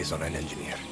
eyes on an engineer.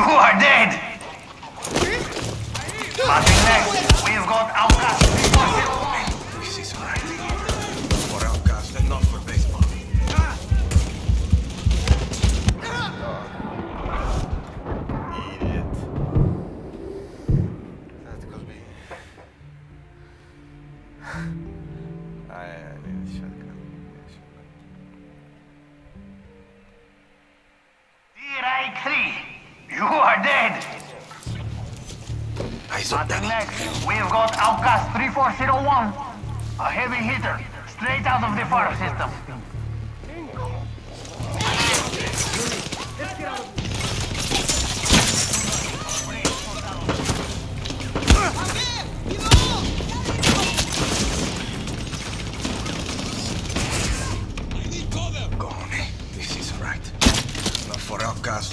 You are dead!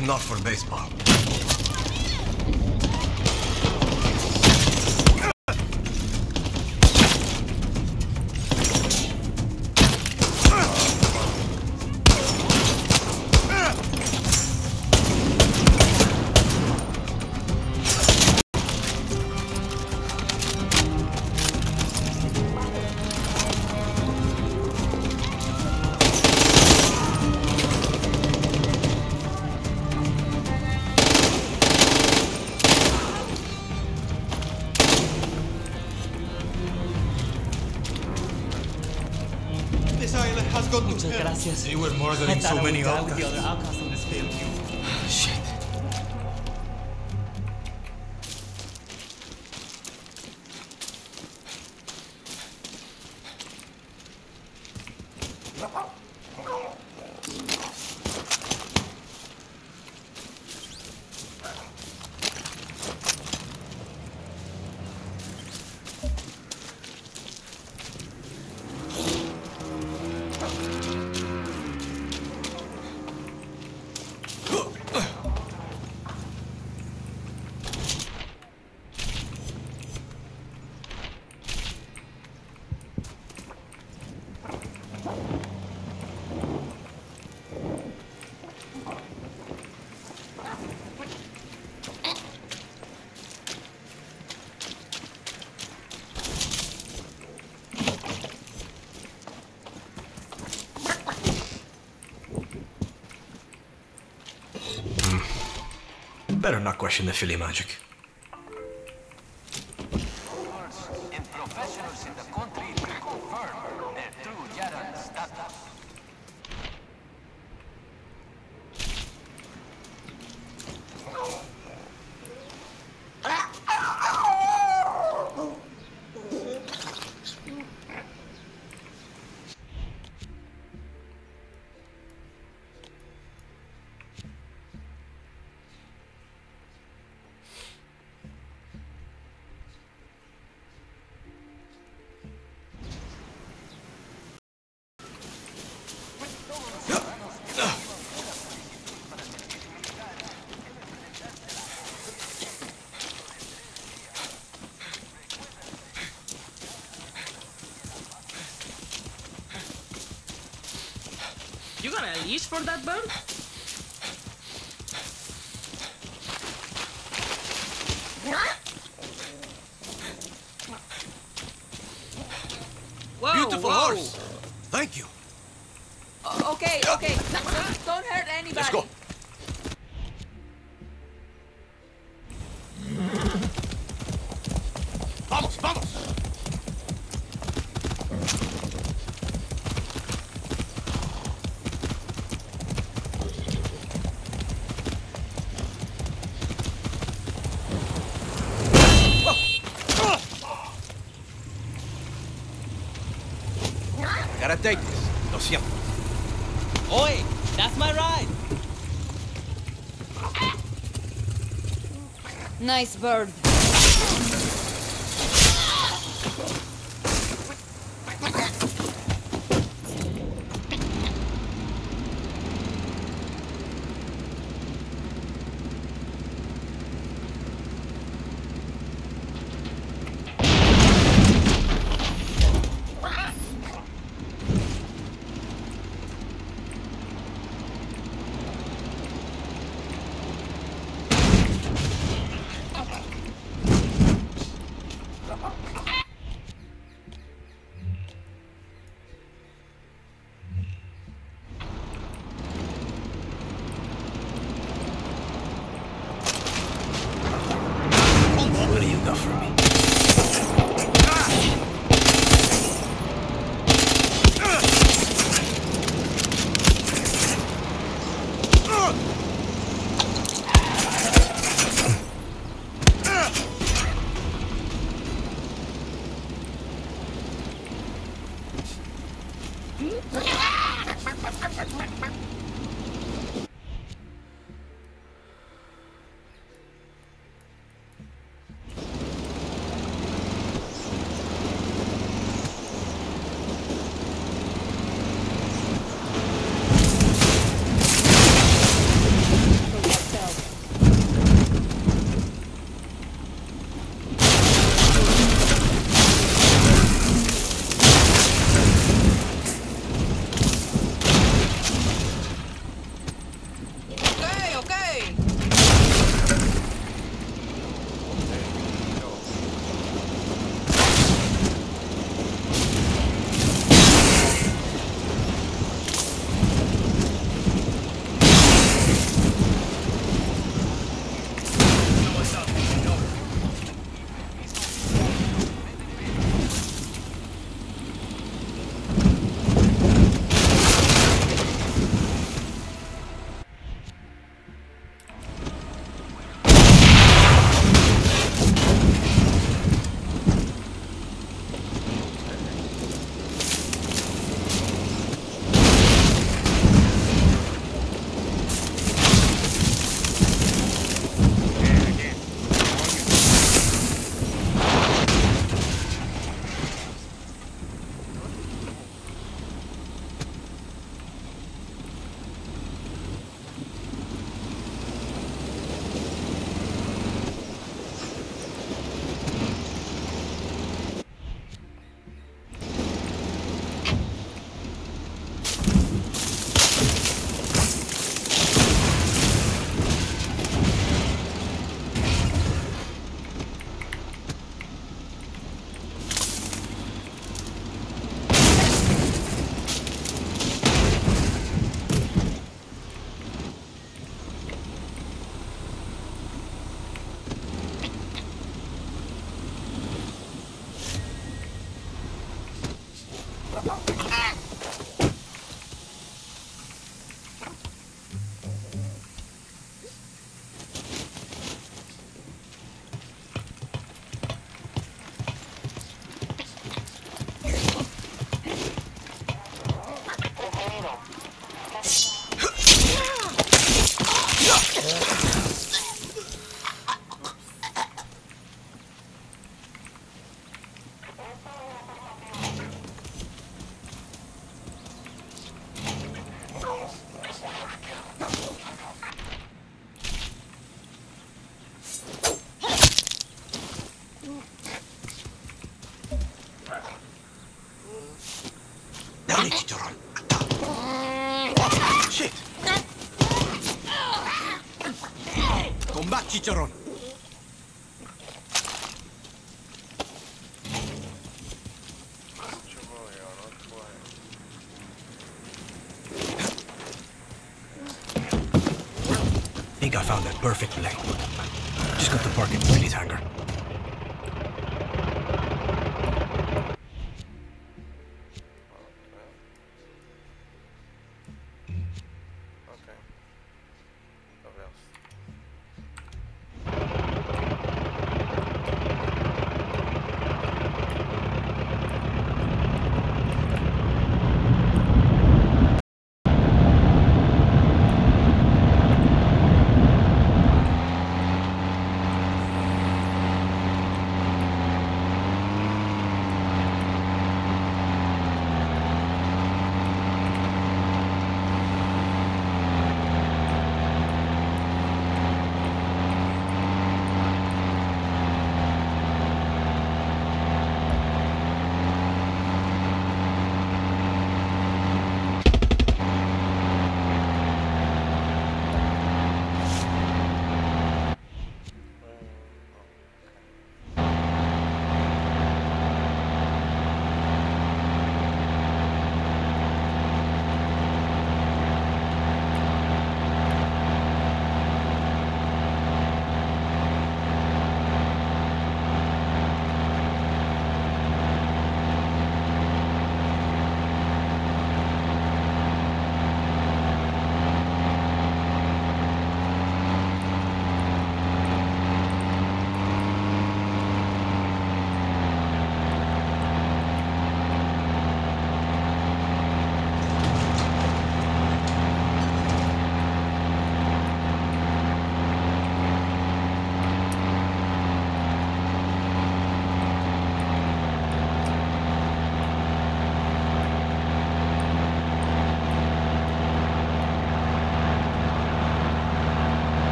and not for baseball. Muchas gracias. You were murdering so many outcasts. better not question the Philly magic. for that burn? take this. Lo siento. Oi, that's my ride. Nice bird.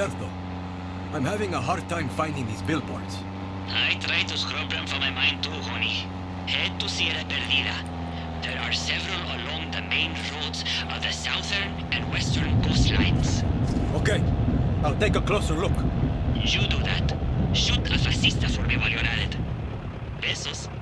Gilberto. I'm having a hard time finding these billboards. I try to scrub them from my mind too, honey. Head to Sierra Perdida. There are several along the main roads of the southern and western coastlines. Okay, I'll take a closer look. You do that. Shoot a fascista for me while you're at it. Besos.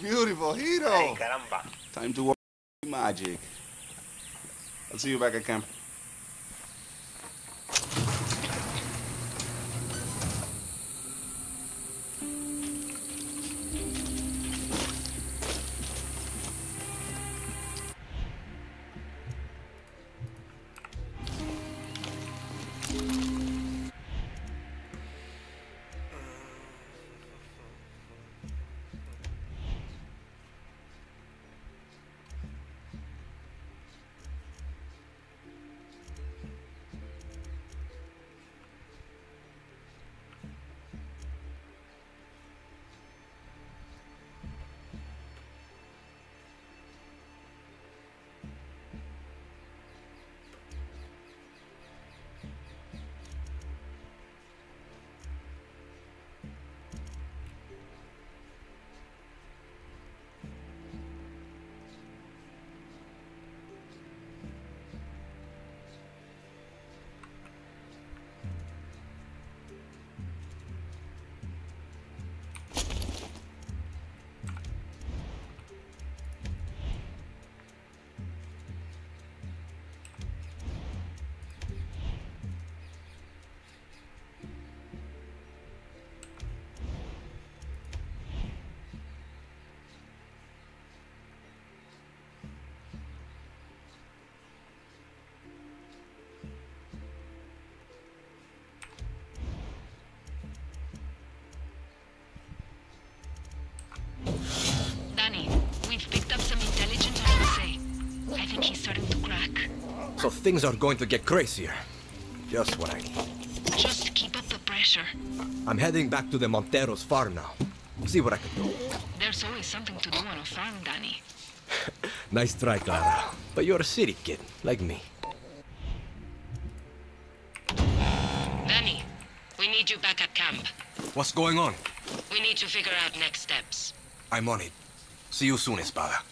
Beautiful, Hito. Ay, caramba. Time to work magic. I'll see you back at camp. So things are going to get crazier. Just what I need. Just keep up the pressure. I'm heading back to the Montero's farm now. See what I can do. There's always something to do on a farm, Danny. Nice try, Clara. But you're a city kid, like me. Danny, we need you back at camp. What's going on? We need to figure out next steps. I'm on it. See you soon, Espada.